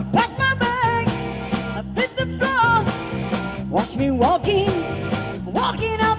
I pack my bag, I hit the floor. Watch me walking, walking.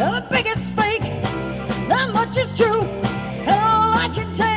the biggest fake. Not much is true, and all I can tell.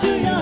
to you.